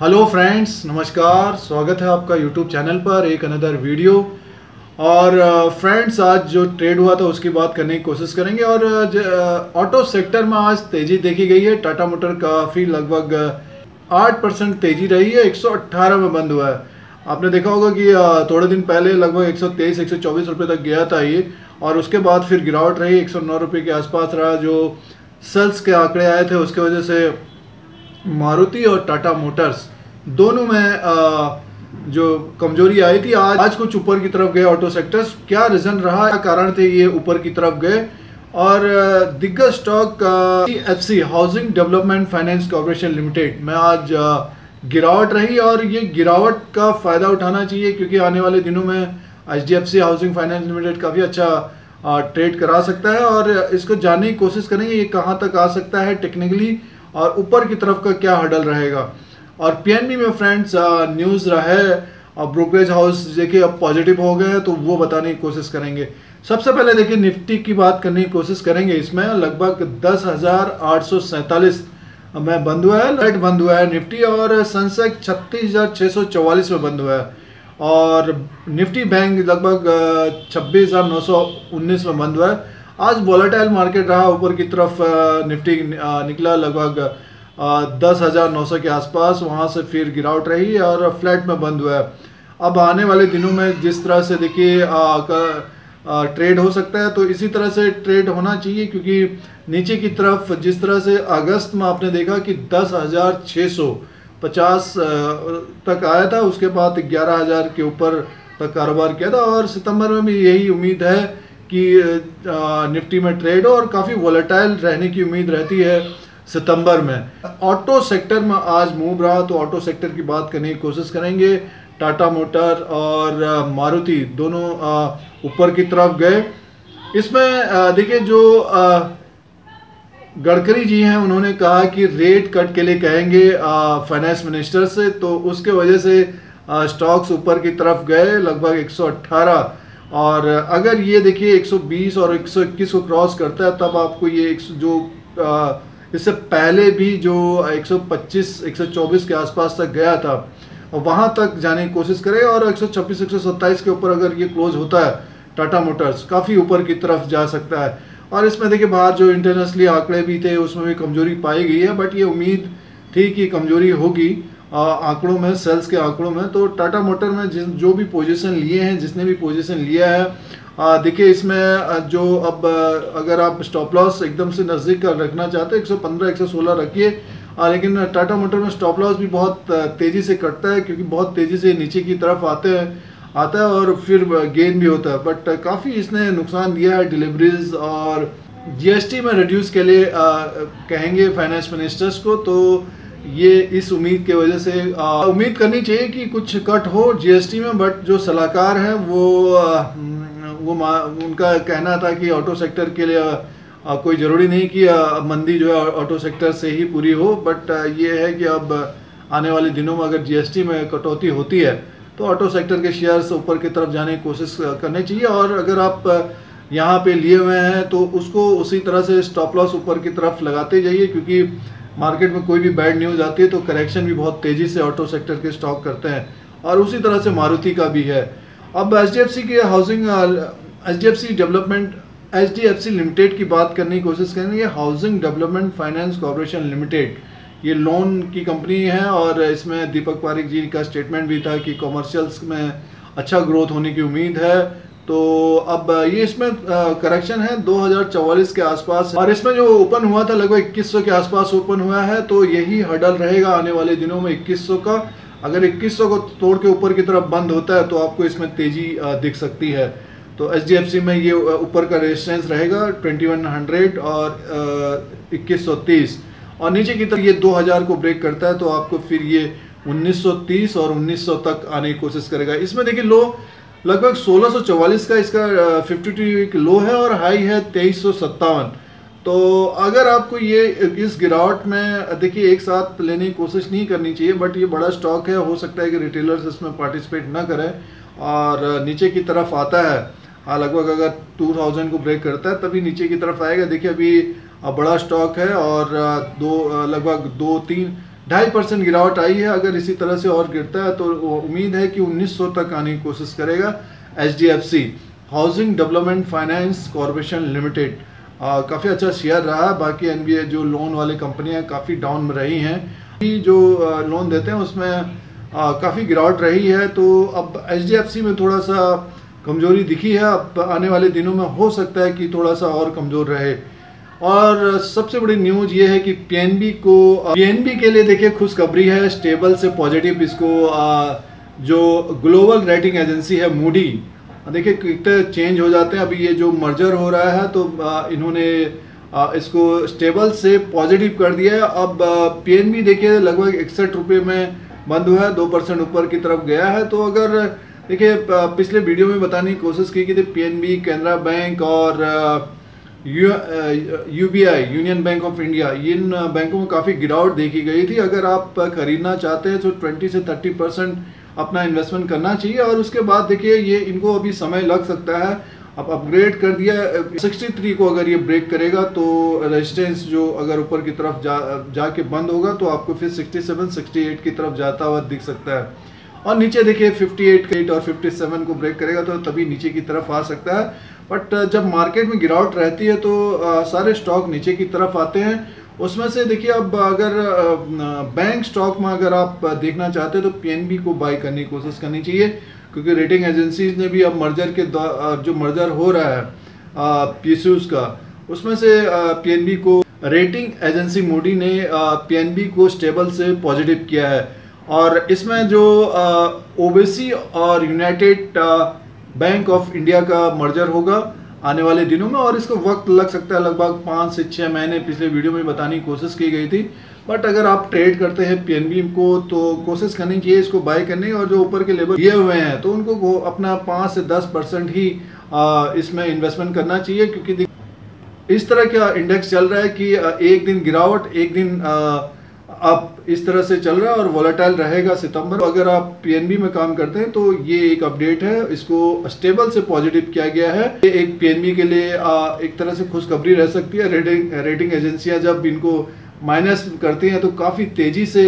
Hello friends नमस्कार, स्वागत है आपका यूट्यूब चैनल पर एक अनदर वीडियो और फ्रेंड्स आज जो ट्रेड हुआ था उसकी बात करने की कोशिश करेंगे। और ऑटो सेक्टर में आज तेज़ी देखी गई है। टाटा मोटर काफ़ी लगभग आठ परसेंट तेज़ी रही है। 118 में बंद हुआ है। आपने देखा होगा कि थोड़े दिन पहले लगभग 123 124 रुपए तक गया था ये। और उसके बाद फिर गिरावट रही। 109 रुपए के आसपास रहा। जो सेल्स के आंकड़े आए थे, उसके वजह से मारुति और टाटा मोटर्स दोनों में आ, जो कमज़ोरी आई थी आज आज कुछ ऊपर की तरफ़ गए ऑटो सेक्टर्स क्या रीजन रहा? क्या कारण थे ये ऊपर की तरफ़ गए? और दिग्गज stock F C housing development finance corporation limited में आज गिरावट रही और ये गिरावट का फ़ायदा उठाना चाहिए क्योंकि आने वाले दिनों में H D F C housing finance limited काफ़ी अच्छा ट्रेड करा सकता है और इसको जानने की कोशिश करेंगे ये कहाँ तक आ सकता है टेक्निकली और ऊपर की तरफ़ का क्या हडल रहेगा? और पीएनबी में फ्रेंड्स न्यूज़ रहे और ब्रोकरेज हाउस देखिए, अब पॉजिटिव हो गए हैं तो वो बताने की कोशिश करेंगे। सबसे पहले देखिए, निफ्टी की बात करने की कोशिश करेंगे इसमें। लगभग दस हज़ार आठ सौ सैंतालीस में बंद हुआ है लाइट बंद हुआ है निफ्टी, और सनसेक छत्तीस हज़ार छः सौ चौवालीस में बंद हुआ है। और निफ्टी बैंक लगभग छब्बीस हज़ार नौ सौ उन्नीस में बंद हुआ है। आज वॉलेटाइल मार्केट रहा, ऊपर की तरफ़ निफ्टी निकला लगभग दस हज़ार नौ सौ के आसपास, वहाँ से फिर गिरावट रही और फ्लैट में बंद हुआ है। अब आने वाले दिनों में जिस तरह से देखिए ट्रेड हो सकता है तो इसी तरह से ट्रेड होना चाहिए, क्योंकि नीचे की तरफ़ जिस तरह से अगस्त में आपने देखा कि दस हज़ार छः सौ पचास तक आया था, उसके बाद ग्यारह हज़ार के ऊपर तक कारोबार किया था, और सितंबर में भी यही उम्मीद है कि निफ्टी में ट्रेड हो और काफ़ी वॉलेटाइल रहने की उम्मीद रहती है सितंबर में। ऑटो सेक्टर में आज मूव रहा तो ऑटो सेक्टर की बात करने की कोशिश करेंगे। टाटा मोटर और मारुति दोनों ऊपर की तरफ़ गए। इसमें देखिए जो गडकरी जी हैं, उन्होंने कहा कि रेट कट के लिए कहेंगे फाइनेंस मिनिस्टर से तो उसके वजह से स्टॉक्स ऊपर की तरफ़ गए, लगभग 118 और अगर ये देखिए 120 और 121 को क्रॉस करता है, तब आपको ये एक जो इससे पहले भी जो 125 124 के आसपास तक गया था, वहाँ तक जाने की कोशिश करें। और 126 127 के ऊपर अगर ये क्लोज होता है टाटा मोटर्स काफ़ी ऊपर की तरफ़ जा सकता है। और इसमें देखिए बाहर जो इंटरनेशनली आंकड़े भी थे, उसमें भी कमज़ोरी पाई गई है बट ये उम्मीद थी कि कमज़ोरी होगी। आंकड़ों में सेल्स के आंकड़ों में तो टाटा मोटर में जिस जो भी पोजीशन लिए हैं जिसने भी पोजीशन लिया है देखिए इसमें जो अब अगर आप स्टॉप लॉस एकदम से नज़दीक कर रखना चाहते हैं 115 116 रखिए। लेकिन टाटा मोटर में स्टॉप लॉस भी बहुत तेज़ी से कटता है क्योंकि बहुत तेज़ी से नीचे की तरफ़ आते हैं आता है और फिर गेन भी होता है। बट काफ़ी इसने नुकसान दिया है डिलीवरीज और जीएसटी में रिड्यूस के लिए आ, कहेंगे फाइनेंस मिनिस्टर्स को तो ये इस उम्मीद के वजह से उम्मीद करनी चाहिए कि कुछ कट हो जीएसटी में बट जो सलाहकार हैं वो आ, वो उनका कहना था कि ऑटो सेक्टर के लिए आ, कोई ज़रूरी नहीं कि आ, मंदी जो है ऑटो सेक्टर से ही पूरी हो बट ये है कि अब आने वाले दिनों में अगर जीएसटी में कटौती होती है तो ऑटो सेक्टर के शेयर्स ऊपर की तरफ़ जाने की कोशिश करनी चाहिए। और अगर आप यहाँ पे लिए हुए हैं तो उसको उसी तरह से स्टॉप लॉस ऊपर की तरफ़ लगाते जाइए क्योंकि मार्केट में कोई भी बैड न्यूज़ आती है तो करेक्शन भी बहुत तेज़ी से ऑटो सेक्टर के स्टॉक करते हैं और उसी तरह से मारुति का भी है। अब एच के housing H development H limited की बात करने की कोशिश करेंगे। Housing development finance corporation limited ये लोन की कंपनी है और इसमें दीपक पारिक जी का स्टेटमेंट भी था कि कॉमर्शियल्स में अच्छा ग्रोथ होने की उम्मीद है। तो अब ये इसमें करेक्शन है, दो हज़ार चौवालीस के आसपास और इसमें जो ओपन हुआ था, लगभग 2100 के आसपास ओपन हुआ है तो यही हडल रहेगा आने वाले दिनों में 2100 का। अगर 2100 को तोड़ के ऊपर की तरफ़ बंद होता है तो आपको इसमें तेज़ी दिख सकती है। तो एच में ये ऊपर का रेजिस्टेंस रहेगा 2100 और इक्कीस और नीचे की तरफ़ ये 2000 को ब्रेक करता है तो आपको फिर ये 1930 और 1900 तक आने की कोशिश करेगा। इसमें देखिए लो लगभग 1644 का इसका 52 लो है और हाई है तेईस तो अगर आपको ये, इस गिरावट में, देखिए, एक साथ लेने की कोशिश नहीं करनी चाहिए बट ये बड़ा स्टॉक है, हो सकता है कि रिटेलर्स इसमें पार्टिसिपेट ना करें और नीचे की तरफ़ आता है। हाँ लगभग अगर 2000 को ब्रेक करता है, तभी नीचे की तरफ़ आएगा। देखिए, अभी बड़ा स्टॉक है और दो लगभग दो, तीन ढाई परसेंट गिरावट आई है, अगर इसी तरह से और गिरता है तो उम्मीद है कि 1900 तक आने की कोशिश करेगा HDFC housing development finance corporation limited काफ़ी अच्छा शेयर रहा, बाकी एन जो लोन वाले कंपनियाँ काफ़ी डाउन में रही हैं। जो लोन देते हैं, उसमें काफ़ी गिरावट रही है तो अब एच में थोड़ा सा कमज़ोरी दिखी है। अब आने वाले दिनों में हो सकता है कि थोड़ा सा और कमज़ोर रहे। और सबसे बड़ी न्यूज़ ये है कि पीएनबी को पीएनबी के लिए देखिए खुशखबरी है स्टेबल से पॉजिटिव इसको जो ग्लोबल रेटिंग एजेंसी है मूडी देखिए कितने चेंज हो जाते हैं। अभी ये जो मर्जर हो रहा है तो इन्होंने इसको स्टेबल से पॉजिटिव कर दिया है। अब पीएनबी देखिए, लगभग इकसठ रुपये में बंद हुआ है, दो परसेंट ऊपर की तरफ़ गया है। तो अगर, देखिए पिछले वीडियो में बताने की कोशिश की थी पीएनबी कैनरा बैंक और U B I union bank of India, इन बैंकों में काफ़ी गिरावट देखी गई थी। अगर आप खरीदना चाहते हैं तो 20 से 30 परसेंट अपना इन्वेस्टमेंट करना चाहिए। और उसके बाद देखिए, ये, इनको अभी समय लग सकता है। अब अपग्रेड कर दिया 63 को अगर ये ब्रेक करेगा तो रेजिस्टेंस जो अगर ऊपर की तरफ़ जा, जाके बंद होगा तो आपको फिर 67 68 की तरफ़ जाता हुआ दिख सकता है। और नीचे देखिए 58 8 और 57 को ब्रेक करेगा तो तभी नीचे की तरफ़ आ सकता है। बट जब मार्केट में गिरावट रहती है तो सारे स्टॉक नीचे की तरफ़ आते हैं। उसमें से देखिए अब अगर बैंक स्टॉक में अगर आप देखना चाहते हैं तो पीएनबी को बाई करने की कोशिश करनी चाहिए। क्योंकि रेटिंग एजेंसीज ने भी अब मर्जर के जो मर्जर हो रहा है पीएसयूज का, उसमें से पीएनबी को रेटिंग एजेंसी मोडी ने पीएनबी को स्टेबल से पॉजिटिव किया है। और इसमें जो ओबीसी और यूनाइटेड बैंक ऑफ़ इंडिया का मर्जर होगा आने वाले दिनों में और इसको वक्त लग सकता है लगभग पाँच से छः महीने पिछले वीडियो में बताने की कोशिश की गई थी। बट अगर आप ट्रेड करते हैं पीएनबी को तो कोशिश करनी चाहिए इसको बाय करने और जो ऊपर के लेवल दिए हुए हैं तो उनको अपना पाँच से दस परसेंट ही इसमें इन्वेस्टमेंट करना चाहिए क्योंकि इस तरह का इंडेक्स चल रहा है कि एक दिन गिरावट एक दिन आ, अब इस तरह से चल रहा है और वोलेटाइल रहेगा सितंबर। अगर आप पीएनबी में काम करते हैं तो ये एक अपडेट है। इसको स्टेबल से पॉजिटिव किया गया है। ये एक पीएनबी के लिए आ, एक तरह से खुशखबरी रह सकती है। रेटिंग रेटिंग एजेंसियाँ जब इनको माइनस करती हैं तो काफ़ी तेज़ी से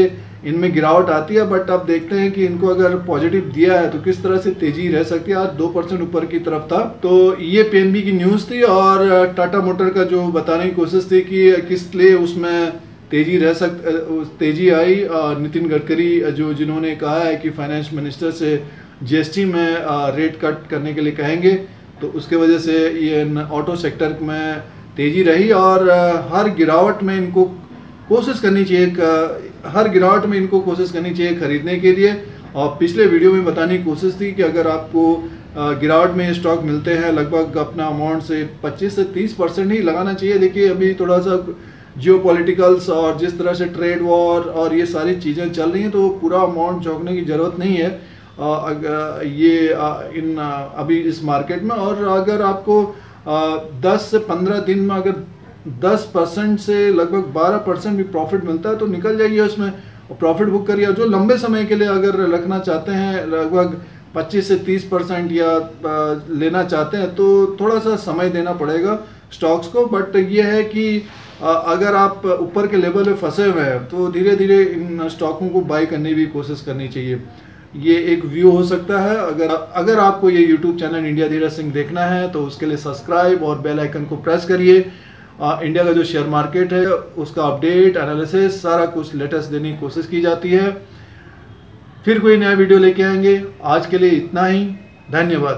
इनमें गिरावट आती है। बट आप देखते हैं कि इनको अगर पॉजिटिव दिया है तो किस तरह से तेज़ी रह सकती है। आज दो परसेंट ऊपर की तरफ़ था। तो ये पीएनबी की न्यूज़ थी और टाटा मोटर का जो बताने की कोशिश थी कि किस लिए उसमें तेज़ी रह सक तेज़ी आई नितिन गडकरी जो जिन्होंने कहा है कि फाइनेंस मिनिस्टर से जीएसटी में रेट कट करने के लिए कहेंगे तो उसके वजह से ये ऑटो सेक्टर में तेज़ी रही और हर गिरावट में इनको कोशिश करनी चाहिए हर गिरावट में इनको कोशिश करनी चाहिए खरीदने के लिए। और पिछले वीडियो में बताने की कोशिश थी कि अगर आपको गिरावट में स्टॉक मिलते हैं, लगभग अपना अमाउंट से 25 से 30 परसेंट ही लगाना चाहिए। देखिए, अभी थोड़ा सा जियो पॉलिटिकल्स और जिस तरह से ट्रेड वॉर और ये सारी चीज़ें चल रही हैं तो पूरा अमाउंट झोंकने की ज़रूरत नहीं है। ये इन अभी इस मार्केट में और अगर आपको दस से पंद्रह दिन में अगर दस परसेंट से लगभग बारह परसेंट भी प्रॉफिट मिलता है तो निकल जाइए उसमें। प्रॉफिट बुक करिए जो लंबे समय के लिए अगर रखना चाहते हैं, लगभग 25 से 30 परसेंट या लेना चाहते हैं तो थोड़ा सा समय देना पड़ेगा स्टॉक्स को। बट ये है कि अगर आप ऊपर के लेवल में फंसे हुए हैं तो धीरे धीरे इन स्टॉकों को बाई करने की कोशिश करनी चाहिए। ये एक व्यू हो सकता है। अगर अगर आपको ये YouTube channel India Dheeraj Singh देखना है तो उसके लिए सब्सक्राइब और बेल आइकन को प्रेस करिए। इंडिया का जो शेयर मार्केट है, उसका अपडेट एनालिसिस सारा कुछ लेटेस्ट देने की कोशिश की जाती है। फिर कोई नया वीडियो लेके आएँगे। आज के लिए इतना ही। धन्यवाद।